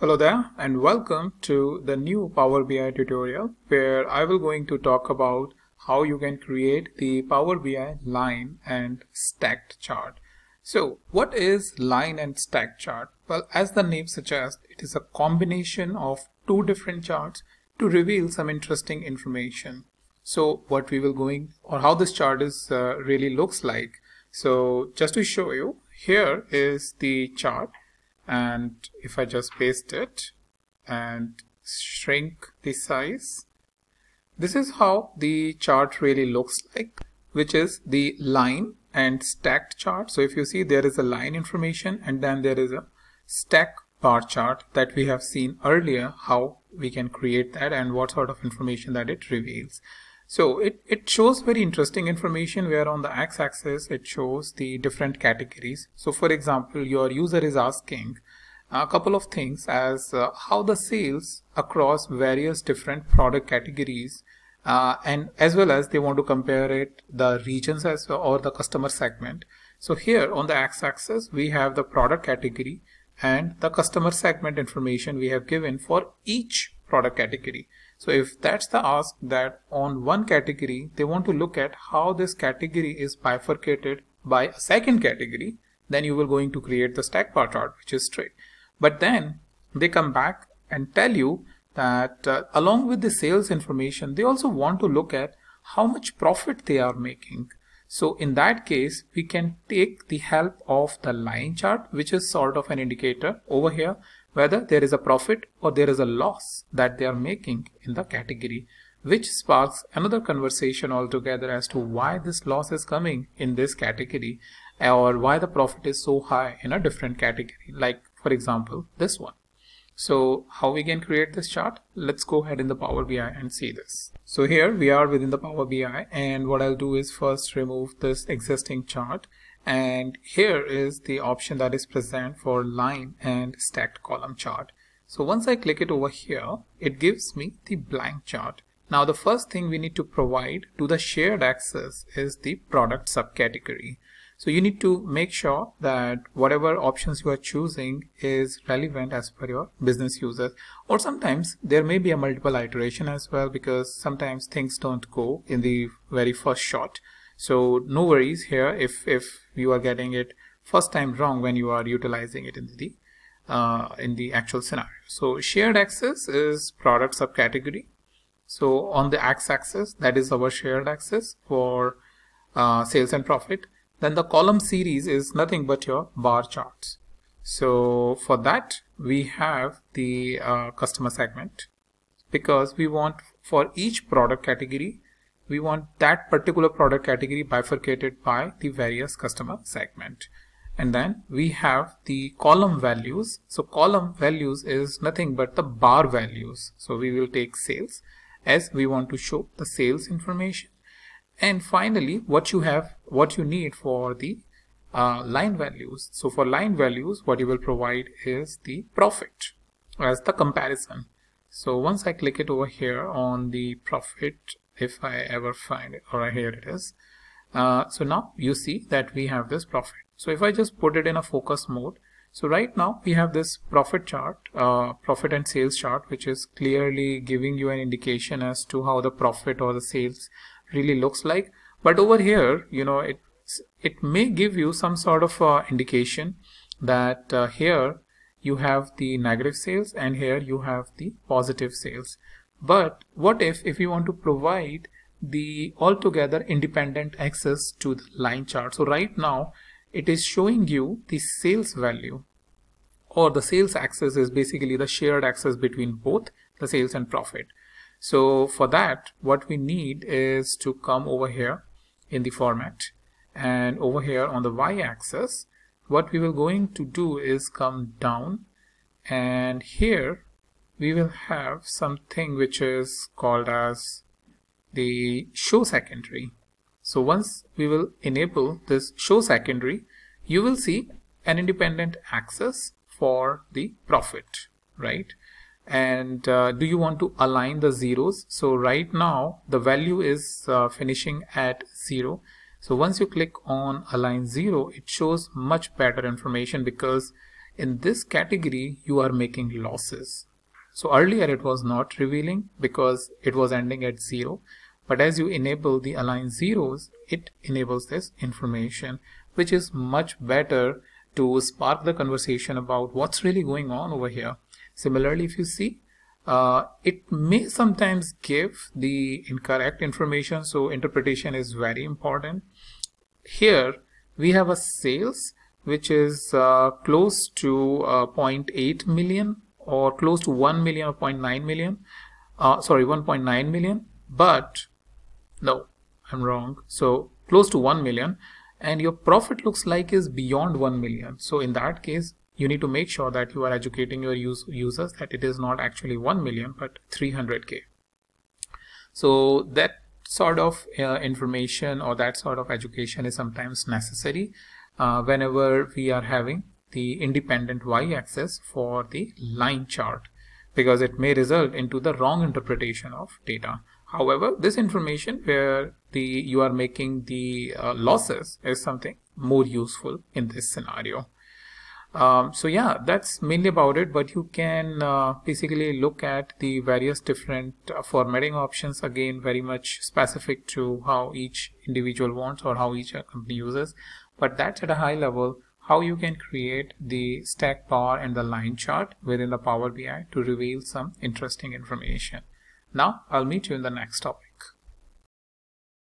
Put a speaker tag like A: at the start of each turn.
A: Hello there and welcome to the new Power BI tutorial where I will going to talk about how you can create the Power BI line and stacked chart. So what is line and stacked chart? Well as the name suggests it is a combination of two different charts to reveal some interesting information. So what we will going or how this chart is uh, really looks like. So just to show you here is the chart and if I just paste it and shrink the size this is how the chart really looks like which is the line and stacked chart. So if you see there is a line information and then there is a stack bar chart that we have seen earlier how we can create that and what sort of information that it reveals so it, it shows very interesting information where on the x-axis it shows the different categories. So for example, your user is asking a couple of things as uh, how the sales across various different product categories uh, and as well as they want to compare it the regions as well, or the customer segment. So here on the x-axis we have the product category and the customer segment information we have given for each product category. So if that's the ask that on one category, they want to look at how this category is bifurcated by a second category, then you will going to create the stack bar chart, which is straight. But then they come back and tell you that uh, along with the sales information, they also want to look at how much profit they are making. So in that case, we can take the help of the line chart, which is sort of an indicator over here whether there is a profit or there is a loss that they are making in the category which sparks another conversation altogether as to why this loss is coming in this category or why the profit is so high in a different category like for example this one. So how we can create this chart? Let's go ahead in the power bi and see this. So here we are within the power bi and what i'll do is first remove this existing chart and here is the option that is present for line and stacked column chart. So once I click it over here it gives me the blank chart. Now the first thing we need to provide to the shared axis is the product subcategory. So you need to make sure that whatever options you are choosing is relevant as per your business users. Or sometimes there may be a multiple iteration as well because sometimes things don't go in the very first shot so no worries here if, if you are getting it first time wrong when you are utilizing it in the uh, in the actual scenario. So shared axis is product subcategory. So on the x-axis, that is our shared axis for uh, sales and profit. Then the column series is nothing but your bar charts. So for that, we have the uh, customer segment because we want for each product category, we want that particular product category bifurcated by the various customer segment. And then we have the column values. So column values is nothing but the bar values. So we will take sales as we want to show the sales information. And finally what you have what you need for the uh, line values. So for line values what you will provide is the profit as the comparison. So once I click it over here on the profit if I ever find it or here it is. Uh, so now you see that we have this profit. So if I just put it in a focus mode so right now we have this profit chart uh, profit and sales chart which is clearly giving you an indication as to how the profit or the sales really looks like. But over here you know it it may give you some sort of uh, indication that uh, here you have the negative sales and here you have the positive sales but what if, if you want to provide the altogether independent axis to the line chart? So right now it is showing you the sales value or the sales axis is basically the shared axis between both the sales and profit. So for that, what we need is to come over here in the format and over here on the y-axis, what we will going to do is come down and here we will have something which is called as the show secondary. So once we will enable this show secondary, you will see an independent axis for the profit, right? And uh, do you want to align the zeros? So right now the value is uh, finishing at zero. So once you click on align zero, it shows much better information because in this category you are making losses. So earlier it was not revealing because it was ending at zero. But as you enable the align zeros, it enables this information, which is much better to spark the conversation about what's really going on over here. Similarly, if you see, uh, it may sometimes give the incorrect information. So interpretation is very important. Here we have a sales which is uh, close to uh, 0.8 million or close to 1 million or 0.9 million uh, sorry 1.9 million but no I'm wrong. So close to 1 million and your profit looks like is beyond 1 million. So in that case you need to make sure that you are educating your use, users that it is not actually 1 million but 300k so that sort of uh, information or that sort of education is sometimes necessary uh, whenever we are having the independent y-axis for the line chart because it may result into the wrong interpretation of data. However, this information where the you are making the uh, losses is something more useful in this scenario. Um, so yeah, that's mainly about it, but you can uh, basically look at the various different uh, formatting options again, very much specific to how each individual wants or how each company uses, but that's at a high level how you can create the stack bar and the line chart within the Power BI to reveal some interesting information. Now I'll meet you in the next topic.